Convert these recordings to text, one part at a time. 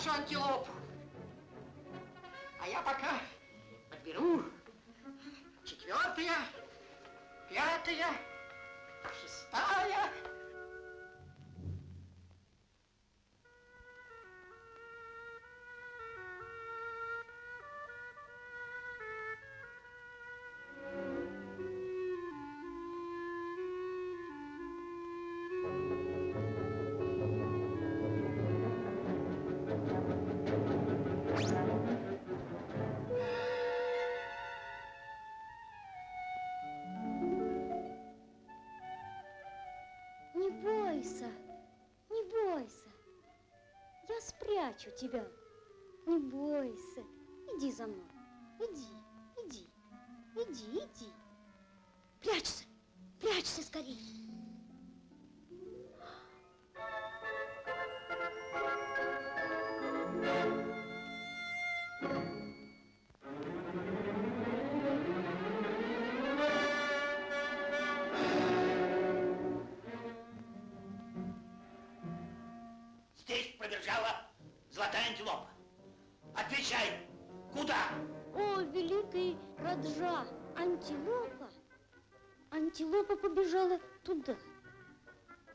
вашу антилопу. А я пока подберу четвертая, пятая, спрячу тебя. Не бойся. Иди за мной.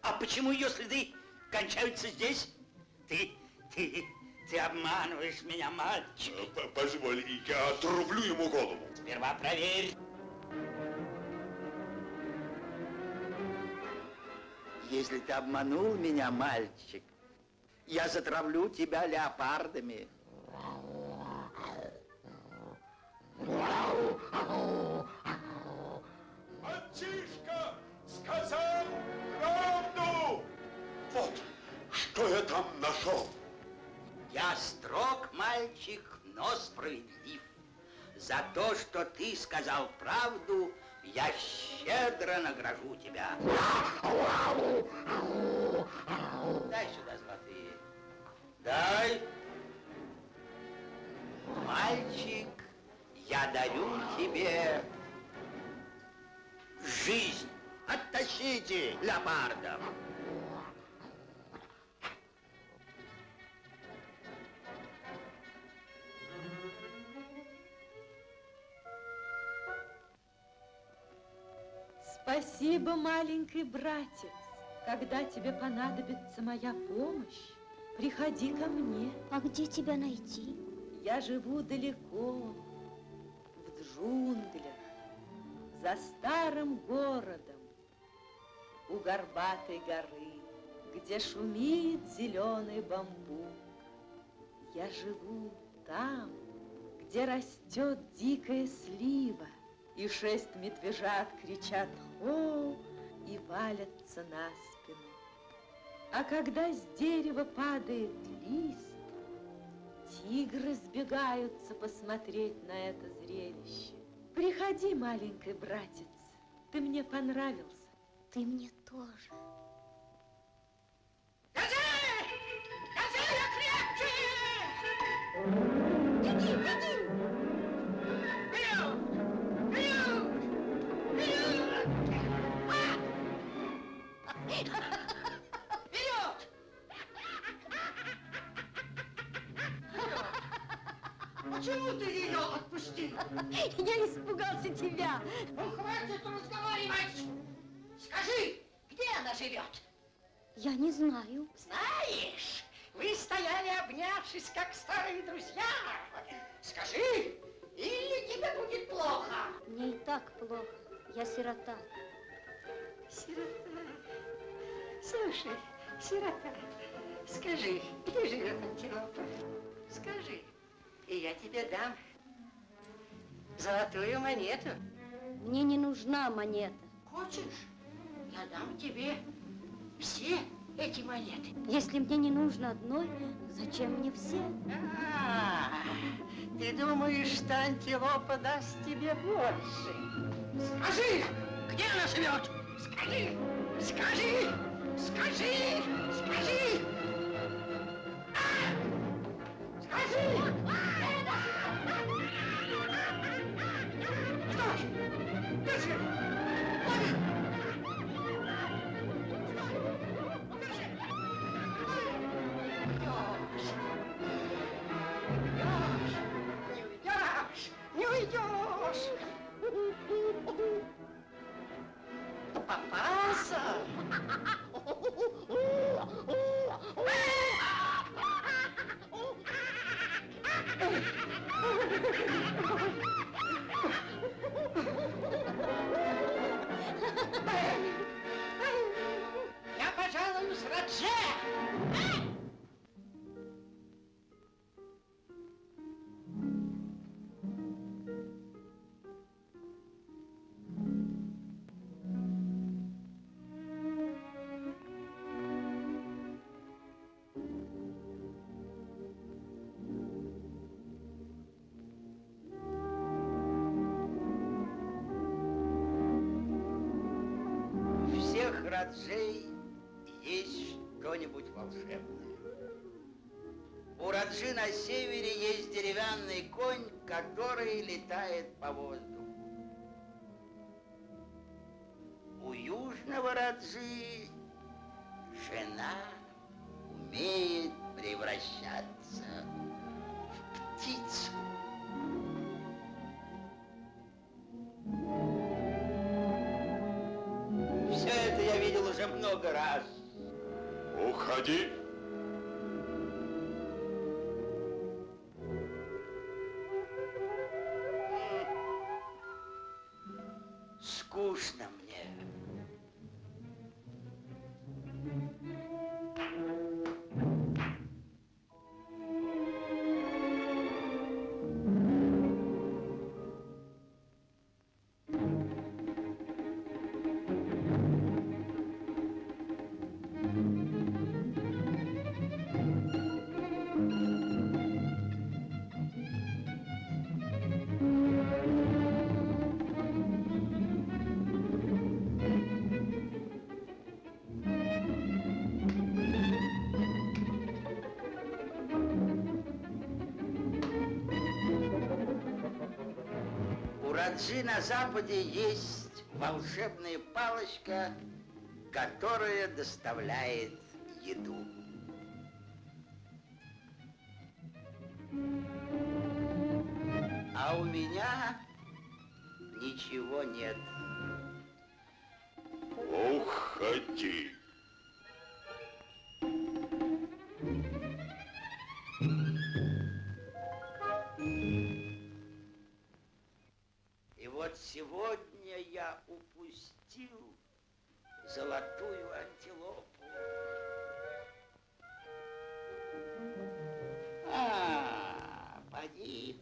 А почему ее следы кончаются здесь? Ты, ты, ты обманываешь меня, мальчик. П- Позволь, я отрублю ему голову. Сперва проверь. Если ты обманул меня, мальчик, я затравлю тебя леопардами. Мальчишка сказал что я там нашел. Я строг, мальчик, но справедлив. За то, что ты сказал правду, я щедро награжу тебя. Дай сюда золотые. Дай. Мальчик, я дарю тебе жизнь. Оттащите леопардов. Спасибо, маленький братец. Когда тебе понадобится моя помощь, приходи ко мне. А где тебя найти? Я живу далеко, в джунглях, за старым городом, у горбатой горы, где шумит зеленый бамбук. Я живу там, где растет дикая слива, и шесть медвежат кричат «Хо!» и валятся на спину. А когда с дерева падает лист, тигры сбегаются посмотреть на это зрелище. Приходи, маленький братец, ты мне понравился. Ты мне тоже. Она живет? Я не знаю. Знаешь, вы стояли, обнявшись, как старые друзья. Скажи, или тебе будет плохо? Мне и так плохо. Я сирота. Сирота. Слушай, сирота, скажи, где живет антилопа? Скажи, и я тебе дам золотую монету. Мне не нужна монета. Хочешь, я дам тебе все эти монеты. Если мне не нужно одной, зачем мне все? А, ты думаешь, что антилопа даст тебе больше? Скажи, где она живет? Скажи, скажи, скажи, скажи. Oh, my God. Раджей есть что-нибудь волшебное. У Раджи на севере есть деревянный конь, который летает по воздуху. У южного Раджи жена умеет превращаться в птицу. Раз. Уходи. У Раджи на западе есть волшебная палочка, которая доставляет еду.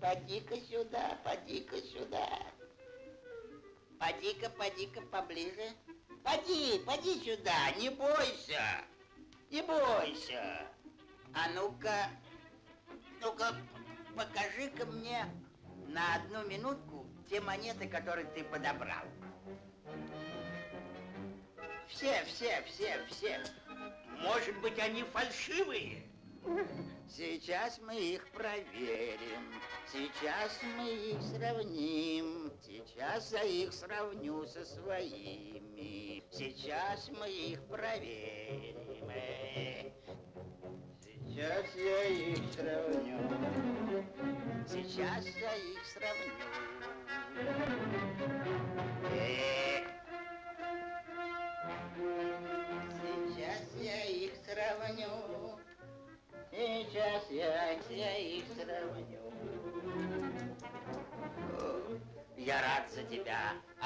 Поди-ка сюда, поди-ка сюда. Поди-ка, поди-ка поближе. Поди, поди сюда, не бойся, не бойся. А ну-ка, ну-ка, покажи-ка мне на одну минутку те монеты, которые ты подобрал. Все, все, все, все. Может быть, они фальшивые? Сейчас мы их проверим. Сейчас мы их сравним. Сейчас я их сравню со своими. Сейчас мы их проверим. Э. Сейчас я их сравню. Сейчас я их сравню. Э.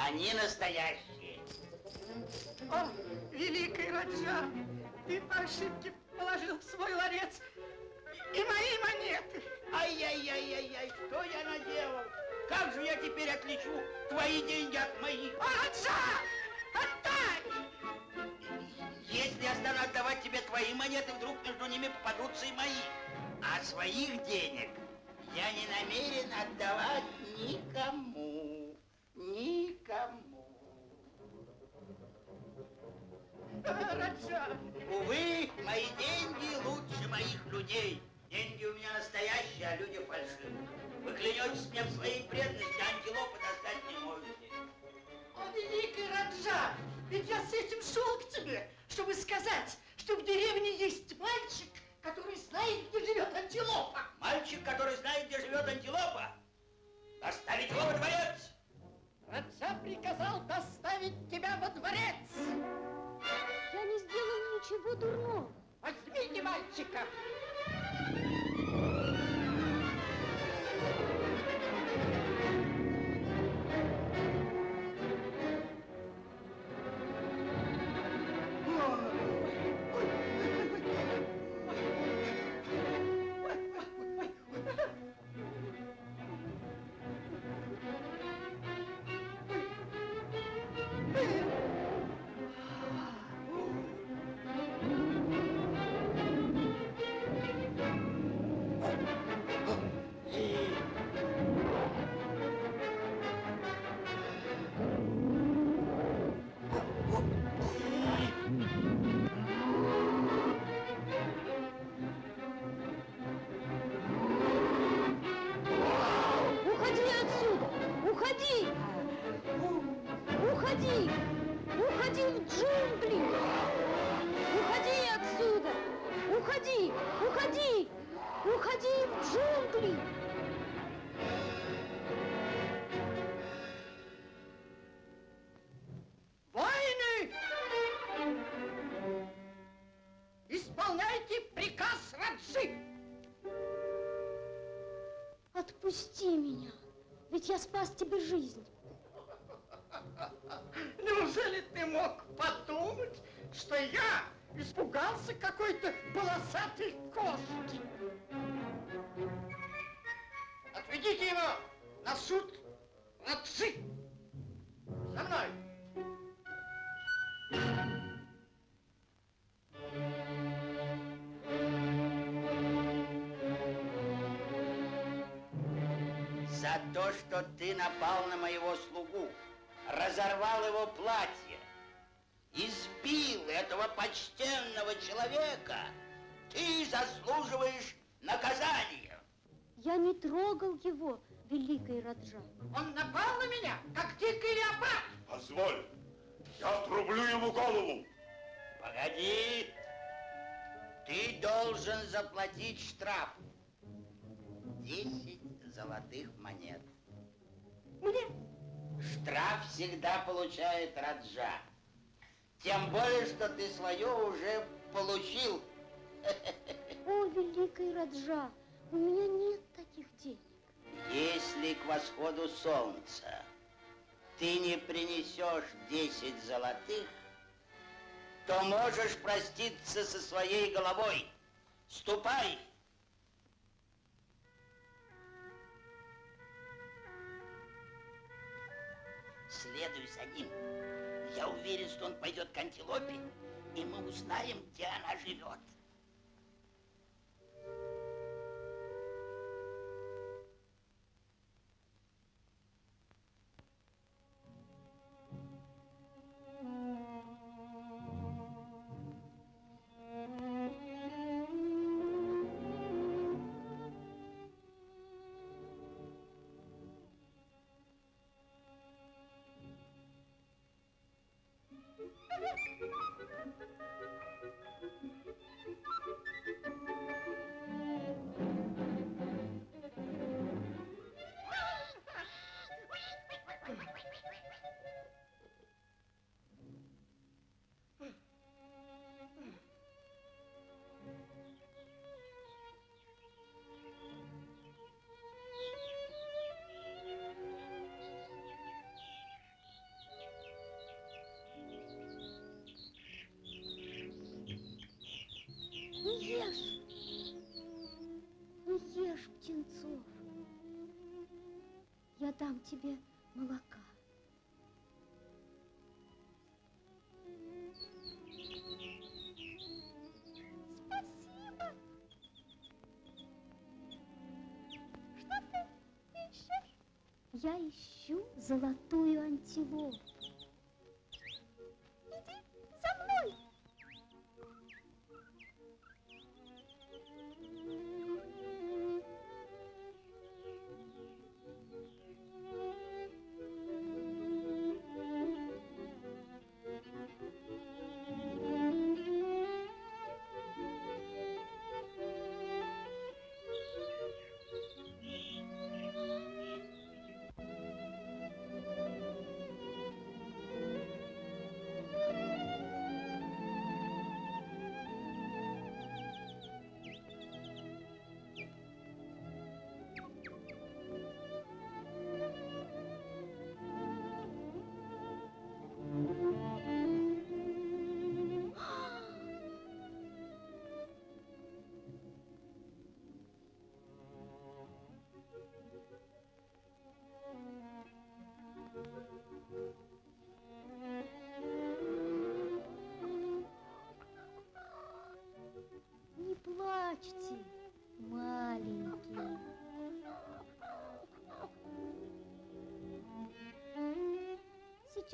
Они настоящие. О, великий Раджа, ты по ошибке положил в свой ларец и мои монеты. Ай-яй-яй-яй-яй, что я наделал? Как же я теперь отличу твои деньги от моих? О, Раджа, отдай! Если я стану отдавать тебе твои монеты, вдруг между ними попадутся и мои. А своих денег я не намерен отдавать никому. Увы, мои деньги лучше моих людей. Деньги у меня настоящие, а люди фальшивые. Вы клянетесь мне в своей преданности, а антилопы достать не можете. о, великий Раджа, ведь я с этим шел к тебе, чтобы сказать, что в деревне есть мальчик, который знает, где живет антилопа. Мальчик, который знает, где живет антилопа, доставить его во дворец. Раджа приказал доставить тебя во дворец. Ничего дурного. Возьмите мальчика. Жизнь. Неужели ты мог подумать, что я испугался какой-то полосатой кошки? Отведите его на суд Раджи! За мной! Напал на моего слугу, разорвал его платье, избил этого почтенного человека, ты заслуживаешь наказания. Я не трогал его, великий Раджа. Он напал на меня, как дикий леопард! Позволь, я отрублю ему голову. Погоди, ты должен заплатить штраф. Десять золотых монет. Мне? Штраф всегда получает Раджа. Тем более, что ты свое уже получил. О, великий Раджа, у меня нет таких денег. Если к восходу солнца ты не принесешь 10 золотых, то можешь проститься со своей головой. Ступай. Следуй за ним. Я уверен, что он пойдет к антилопе, и мы узнаем, где она живет. Дам тебе молока. Спасибо. Что ты ищешь? Я ищу золотую антилопу.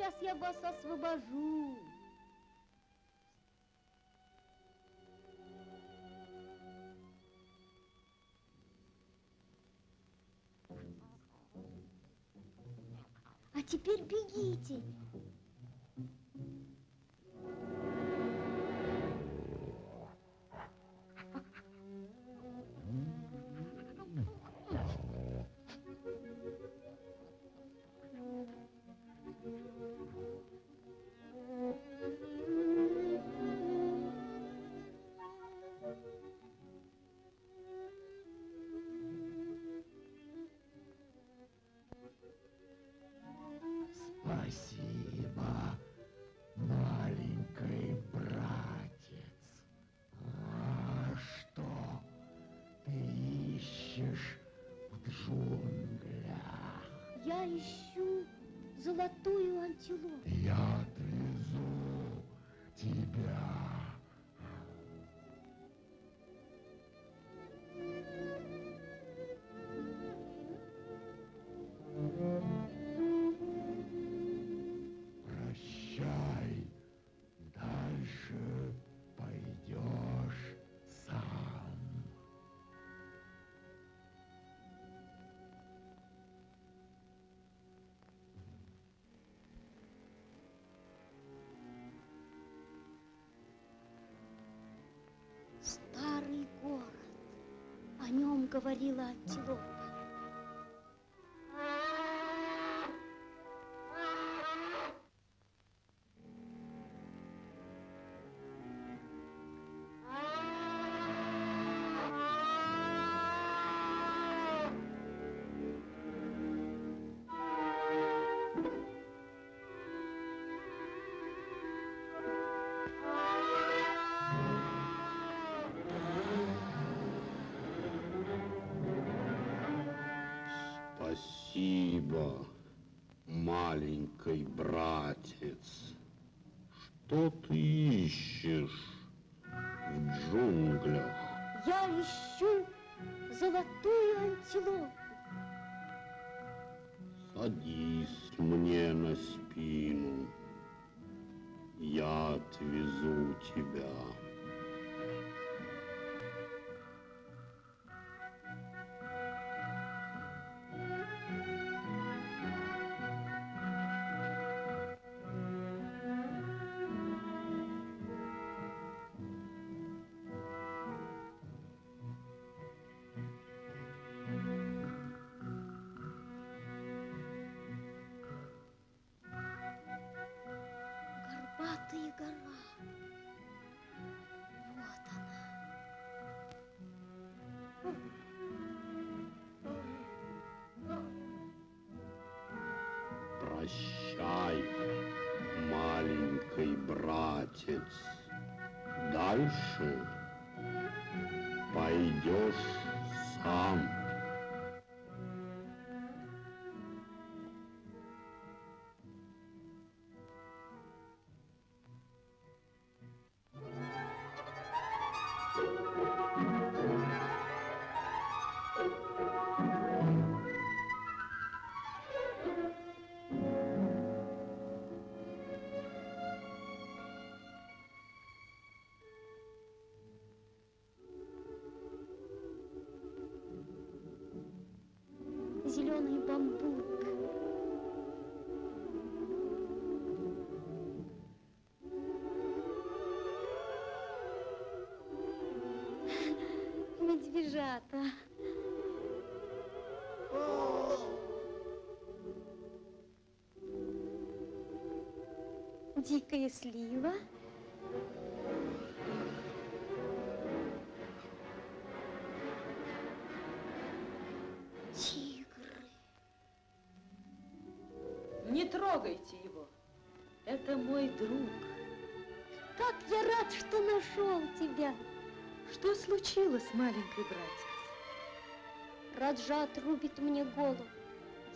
Сейчас я вас освобожу. А теперь бегите. Спасибо, маленький братец. А что ты ищешь в джунглях? Я ищу золотую антилопу. Я Говорила антилопа. В джунглях? Я ищу золотую антилопу. Садись мне на спину. Я отвезу тебя. Братец. Дальше пойдешь сам. Дикая слива. Тигры. Не трогайте его. Это мой друг. Как я рад, что нашел тебя. Что случилось, маленький братец? Раджа отрубит мне голову,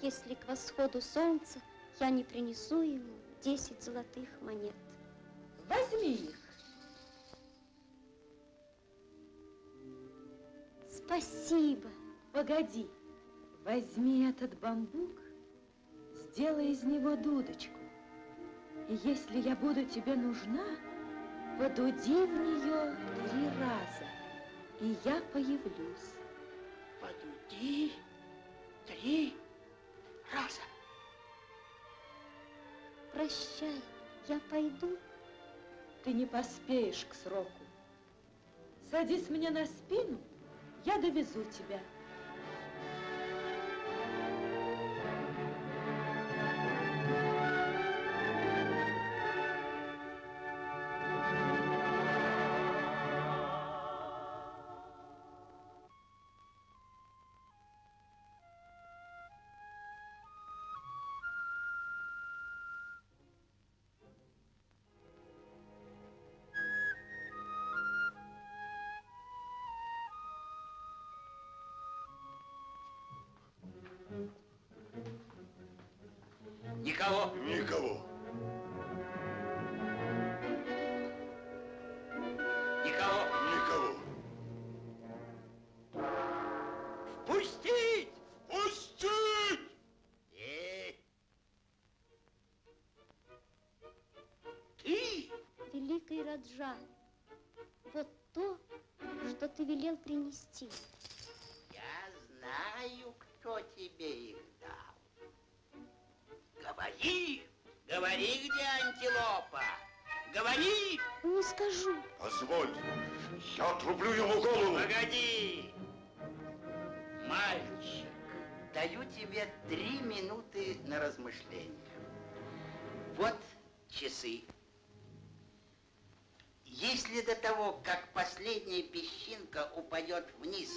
если к восходу солнца я не принесу ему 10 золотых монет. Возьми их. Спасибо. Погоди. Возьми этот бамбук, сделай из него дудочку. И если я буду тебе нужна, подуди в нее три раза, и я появлюсь. Подуди три раза. Прощай, я пойду. Ты не поспеешь к сроку. Садись мне на спину, я довезу тебя. Никого. Никого. Никого. Никого. Пустить! Пустить! Э. Ты? Великий Раджа, вот то, что ты велел принести. Я знаю, кто тебе их. Говори, говори, где антилопа. Говори! Не скажу. Позволь, я отрублю ему голову. Погоди! Мальчик, даю тебе три минуты на размышление. Вот часы. Если до того, как последняя песчинка упадет вниз,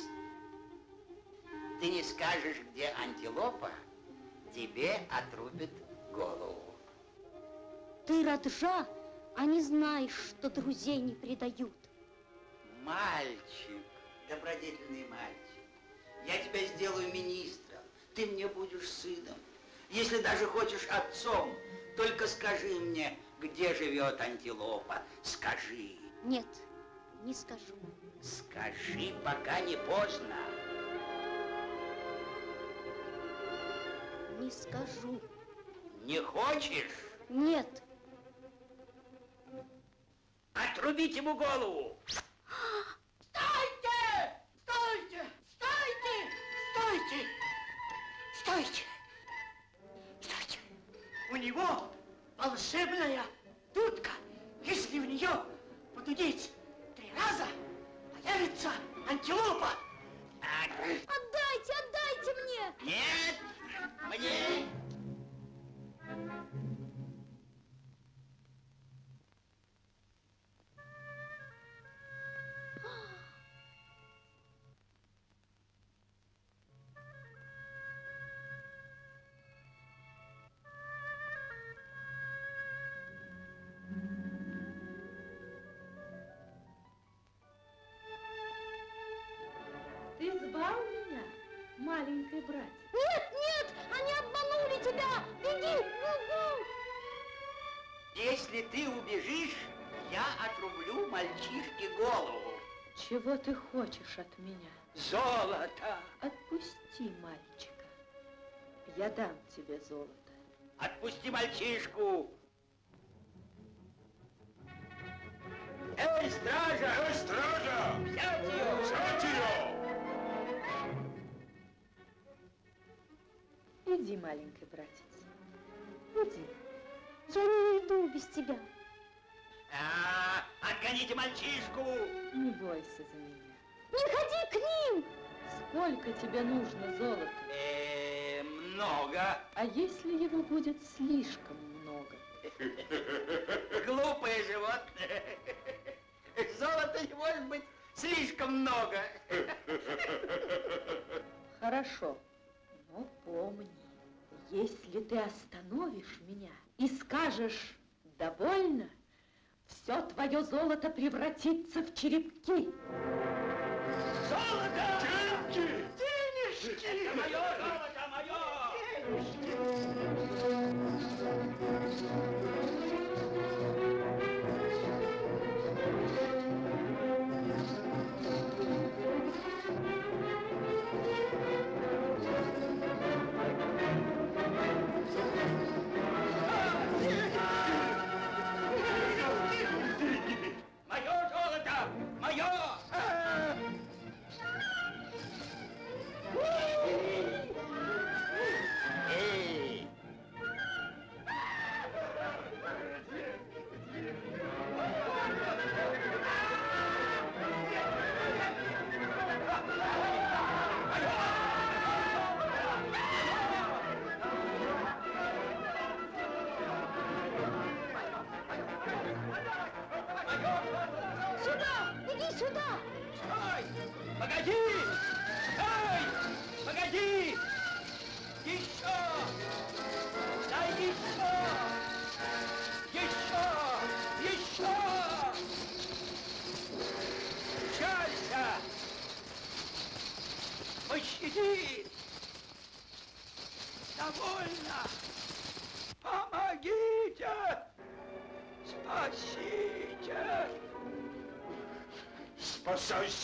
ты не скажешь, где антилопа, тебе отрубит голову. Ты Раджа, а не знаешь, что друзей не предают. Мальчик, добродетельный мальчик, я тебя сделаю министром, ты мне будешь сыном. Если даже хочешь отцом, только скажи мне, где живет антилопа. Скажи, Нет, не скажу. скажи, пока не поздно. Не скажу. Не хочешь? Нет, Отрубить ему голову. Стойте! Стойте! Стойте! Стойте! Стойте! Стойте! У него волшебная дудка. Если в нее подудеть три раза, появится антилопа. Так, маленький братец? Нет, нет, они обманули тебя. Беги, бегу. Если ты убежишь, я отрублю мальчишке голову. Чего ты хочешь от меня? Золото! Отпусти мальчика. Я дам тебе золото. Отпусти мальчишку! Эй, стража! Эй, стража! Иди, маленький братец. Иди. Я не уйду без тебя. А, отгоните мальчишку! Не бойся за меня. Не ходи к ним! Сколько тебе нужно золота? Э, много. А если его будет слишком много? Глупое животное. Золота не может быть слишком много. Хорошо, но помни, если ты остановишь меня и скажешь «довольно», все твое золото превратится в черепки. Золото! Деньги! Денежки! Это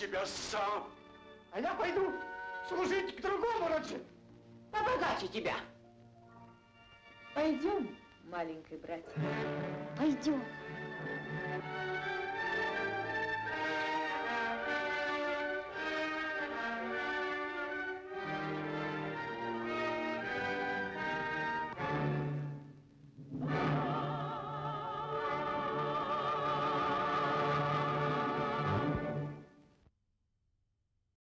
себя сам! А я пойду служить к другому Раджи. Побогаче тебя. Пойдем, маленький братец. Пойдем.